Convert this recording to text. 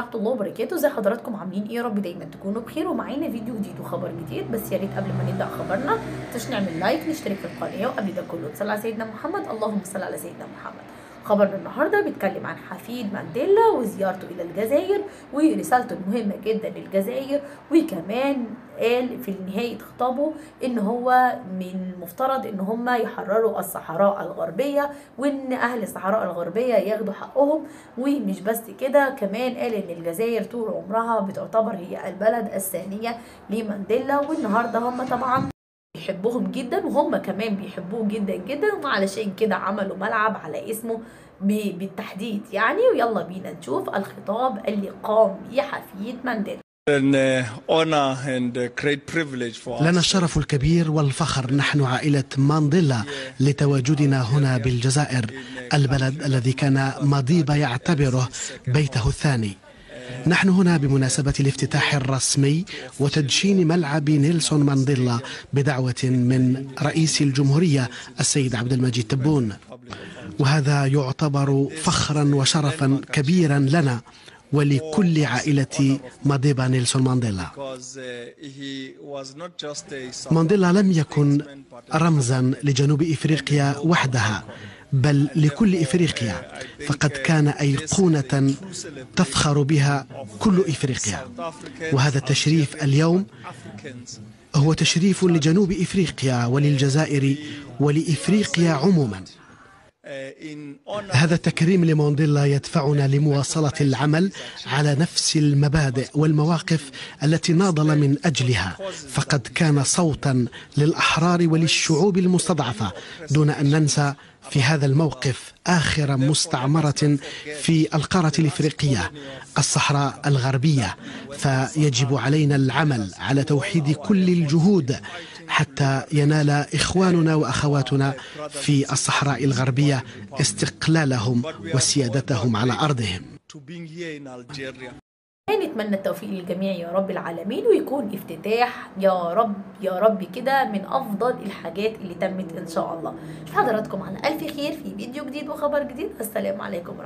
ورحمة الله وبركاته ازي حضراتكم عاملين إيه يا رب دايما تكونوا بخير ومعانا فيديو جديد وخبر جديد. بس يا ريت قبل ما نبدأ خبرنا متنسوش نعمل لايك نشترك في القناة وقبل ده كله. تصلي على سيدنا محمد. اللهم صل على سيدنا محمد. خبرنا النهارده بيتكلم عن حفيد مانديلا وزيارته إلى الجزائر ورسالته المهمه جدا للجزائر وكمان قال في نهايه خطابه إن هو من المفترض إن هم يحرروا الصحراء الغربية وإن أهل الصحراء الغربية ياخدوا حقهم ومش بس كده كمان قال إن الجزائر طول عمرها بتعتبر هي البلد الثانية لمانديلا والنهارده هم طبعا بيحبوهم جدا وهم كمان بيحبوه جدا جدا وعلشان كده عملوا ملعب على اسمه بالتحديد يعني. ويلا بينا نشوف الخطاب اللي قام بيه حفيد مانديلا لنا الشرف الكبير والفخر نحن عائلة مانديلا لتواجدنا هنا بالجزائر البلد الذي كان ماديبا يعتبره بيته الثاني. نحن هنا بمناسبة الافتتاح الرسمي وتدشين ملعب نيلسون مانديلا بدعوة من رئيس الجمهورية السيد عبد المجيد تبون. وهذا يعتبر فخرا وشرفا كبيرا لنا ولكل عائلة ماديبا نيلسون مانديلا. مانديلا لم يكن رمزا لجنوب إفريقيا وحدها. بل لكل إفريقيا فقد كان أيقونة تفخر بها كل إفريقيا. وهذا التشريف اليوم هو تشريف لجنوب إفريقيا وللجزائر ولإفريقيا عموما. هذا التكريم لمونديلا يدفعنا لمواصلة العمل على نفس المبادئ والمواقف التي ناضل من أجلها. فقد كان صوتا للأحرار وللشعوب المستضعفة دون أن ننسى في هذا الموقف آخر مستعمرة في القارة الإفريقية الصحراء الغربية. فيجب علينا العمل على توحيد كل الجهود حتى ينال إخواننا وأخواتنا في الصحراء الغربية استقلالهم وسيادتهم على أرضهم. نتمنى التوفيق للجميع يا رب العالمين ويكون افتتاح يا رب يا رب كده من أفضل الحاجات اللي تمت إن شاء الله. حضراتكم على ألف خير في فيديو جديد وخبر جديد. السلام عليكم ورحمة